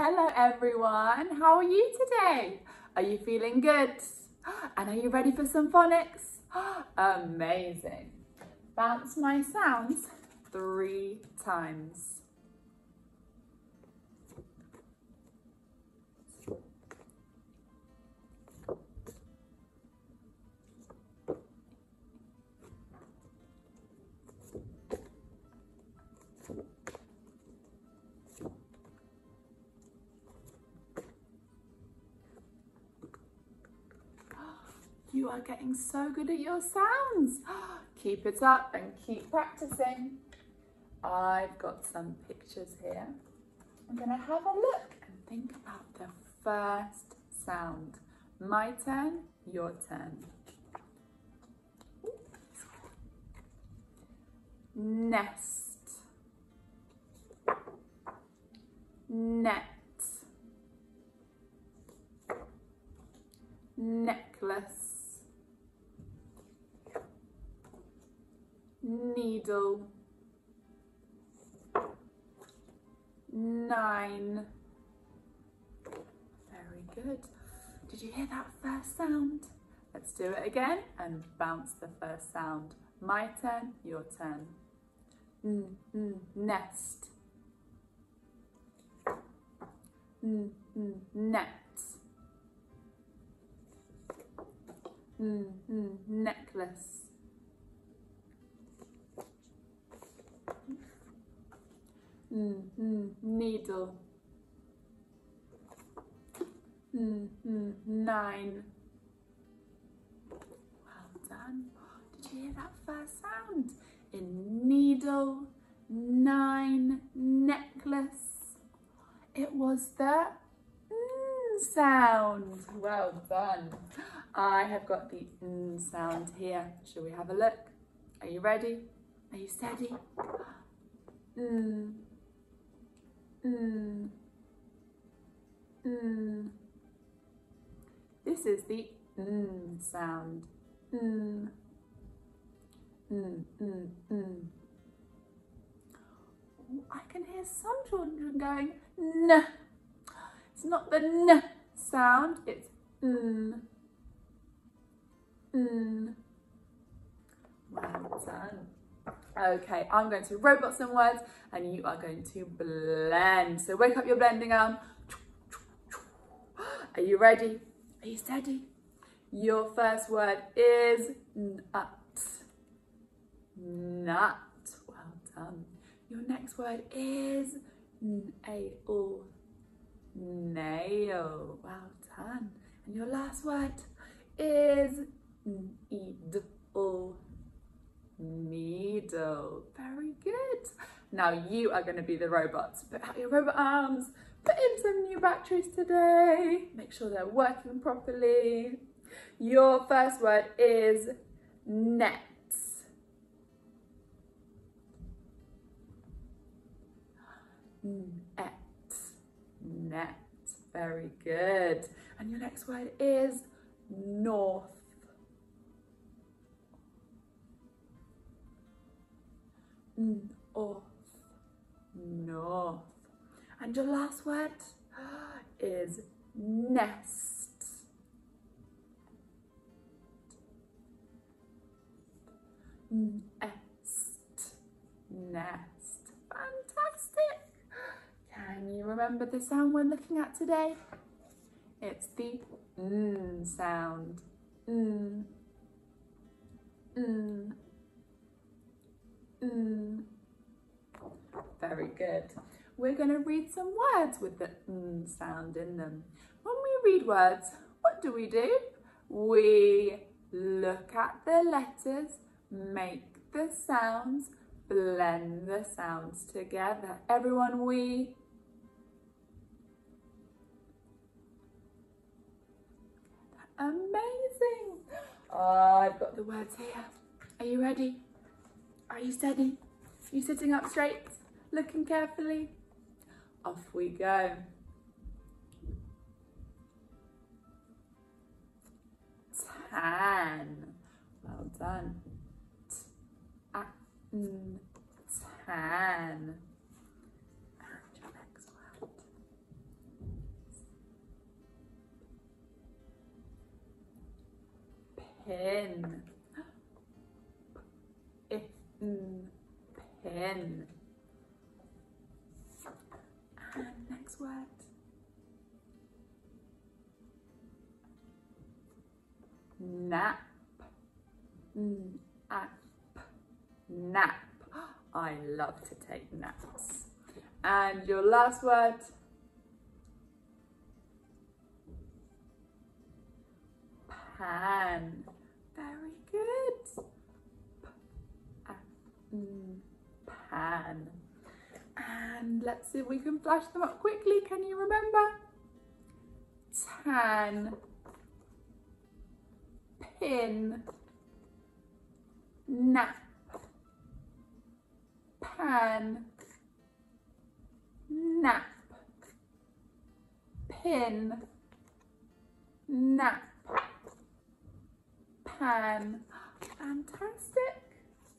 Hello everyone, how are you today? Are you feeling good? And are you ready for some phonics? Amazing. Bounce my sounds three times. You are getting so good at your sounds. Keep it up and keep practicing. I've got some pictures here. I'm going to have a look and think about the first sound. My turn, your turn. Nest. Net. Necklace. Needle, nine. Very good. Did you hear that first sound? Let's do it again and bounce the first sound. My turn, your turn. Mm, mm, nest. Mm, mm, net. Mm, mm, necklace. Mm, needle. Mm, nine. Well done. Did you hear that first sound? In needle, nine, necklace. It was the mm sound. Well done. I have got the mm sound here. Shall we have a look? Are you ready? Are you steady? Mm. Mm. Mm. This is the mm sound. Mm. Mm, mm, mm. I can hear some children going n. It's not the n sound, it's mm. Mm. Well. Okay, I'm going to robot some words and you are going to blend. So wake up your blending arm. Are you ready? Are you steady? Your first word is nut. Nut. Well done. Your next word is nail. Nail. Well done. And your last word is needle needle. Very good. Now you are going to be the robots. Put out your robot arms. Put in some new batteries today. Make sure they're working properly. Your first word is net. Net. Net. Very good. And your next word is north. North, north. And your last word is nest. Nest, nest. Fantastic. Can you remember the sound we're looking at today? It's the mm sound. Mm. Mm. Mm. Very good. We're going to read some words with the mm sound in them. When we read words, what do we do? We look at the letters, make the sounds, blend the sounds together. Everyone, we Amazing! Oh, I've got the words here. Are you ready? Are you steady? Are you sitting up straight? Looking carefully? Off we go. Tan. Well done. Tan. Mm, Tan. Pin. Pin. And next word. Nap. Nap. Nap. I love to take naps. And your last word. Pan. Very good. Pan. And let's see if we can flash them up quickly. Can you remember? Tan. Pin. Nap. Pan. Nap. Pin. Nap. Pan. Fantastic.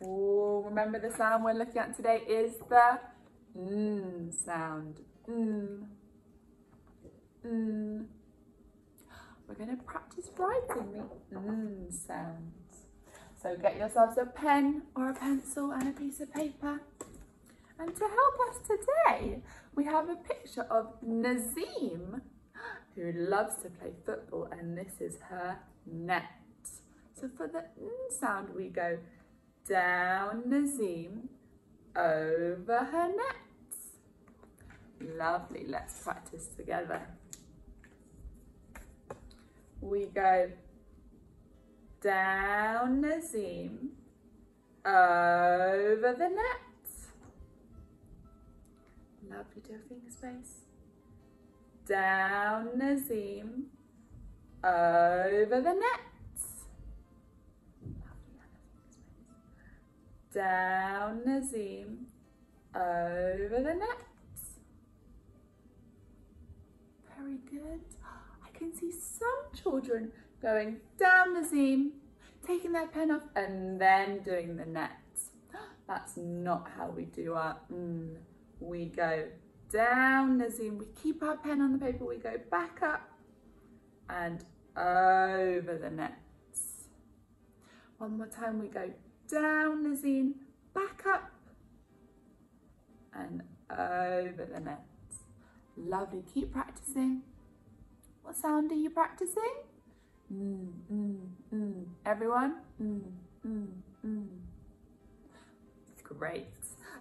Remember the sound we're looking at today is the mm sound. Mm. Mm. We're going to practice writing the mm sounds. So get yourselves a pen or a pencil and a piece of paper. And to help us today, we have a picture of Nazim, who loves to play football, and this is her net. So for the n sound, we go down the Nazim, over her net. Lovely, let's practice together. We go down the Nazim, over the net. Lovely, do finger space. Down Nazim, over the net. Down Nazim, over the net. Very good. I can see some children going down Nazim, taking their pen off and then doing the net. That's not how we do our mm. We go down Nazim, we keep our pen on the paper, we go back up and over the nets. One more time, we go down Nazim, back up and over the net. Lovely, keep practicing. What sound are you practicing? Mm, mm, mm. Everyone? Mm, mm, mm. Great.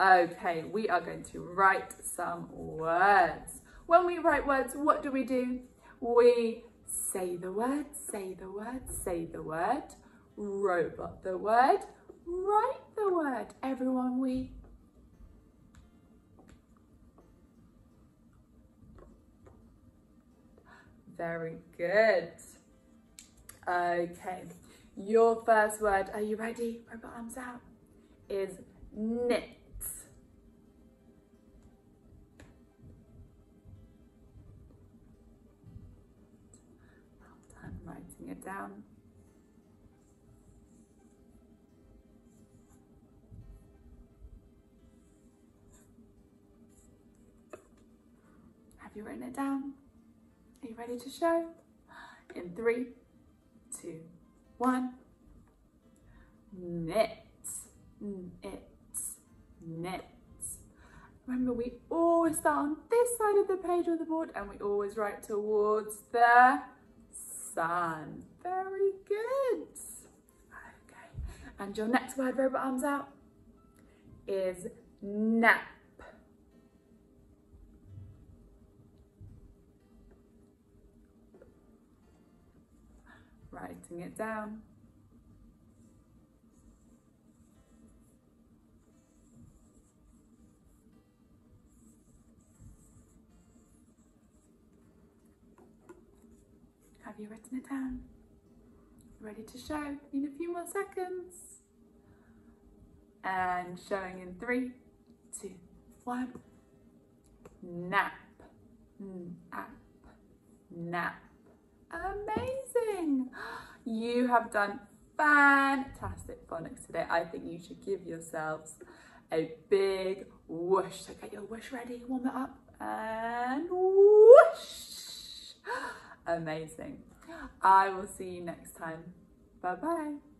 Okay, we are going to write some words. When we write words, what do we do? We say the word, say the word, say the word, robot the word, write the word. Everyone, we Very good. Okay, your first word, are you ready? Put arms out. Is knit. Well done, writing it down. Have you written it down? Are you ready to show? In three, two, one. Knit, knit, knit. Remember, we always start on this side of the page of the board and we always write towards the sun. Very good. Okay. And your next word, robot arms out, is nap. Writing it down. Have you written it down? Ready to show in a few more seconds. And showing in three, two, one. Nap, nap, nap. Amazing. You have done fantastic phonics today. I think you should give yourselves a big whoosh. So get your whoosh ready, warm it up and whoosh. Amazing. I will see you next time. Bye bye.